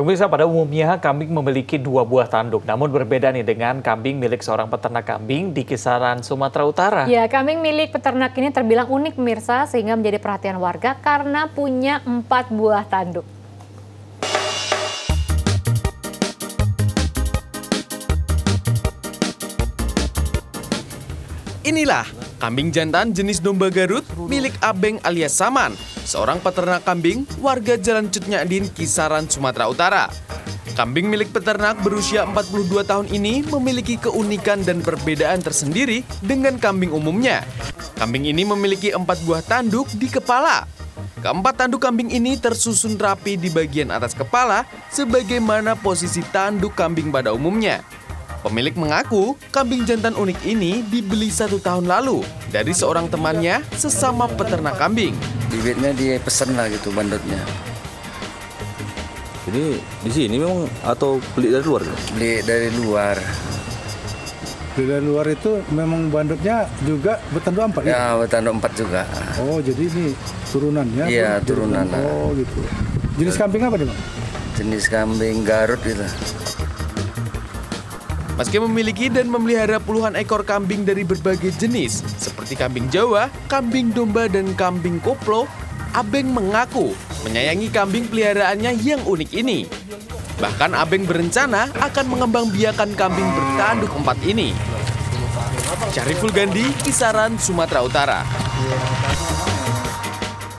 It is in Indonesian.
Pemirsa pada umumnya kambing memiliki dua buah tanduk, namun berbeda nih dengan kambing milik seorang peternak kambing di kisaran Sumatera Utara. Ya, kambing milik peternak ini terbilang unik pemirsa sehingga menjadi perhatian warga karena punya empat buah tanduk. Inilah kambing jantan jenis domba Garut milik Abeng alias Saman, seorang peternak kambing warga Jalan Cutnyadin, Kisaran, Sumatera Utara. Kambing milik peternak berusia 42 tahun ini memiliki keunikan dan perbedaan tersendiri dengan kambing umumnya. Kambing ini memiliki empat buah tanduk di kepala. Keempat tanduk kambing ini tersusun rapi di bagian atas kepala sebagaimana posisi tanduk kambing pada umumnya. Pemilik mengaku kambing jantan unik ini dibeli satu tahun lalu dari seorang temannya sesama peternak kambing. Bibitnya dia pesen lah gitu bandotnya. Ini di sini memang atau beli dari luar? Beli dari luar. Beli dari luar itu memang bandotnya juga bertanduk empat ya? Ya, bertanduk empat juga. Oh, jadi ini turunannya? Iya, turunan lah. Oh, gitu. Jenis kambing apa nih, Bang? Jenis kambing Garut gitu. Meski memiliki dan memelihara puluhan ekor kambing dari berbagai jenis, seperti kambing Jawa, kambing domba, dan kambing koplo, Abeng mengaku menyayangi kambing peliharaannya yang unik ini. Bahkan Abeng berencana akan mengembang biakan kambing bertanduk empat ini. Syariful Gandhi, Kisaran, Sumatera Utara.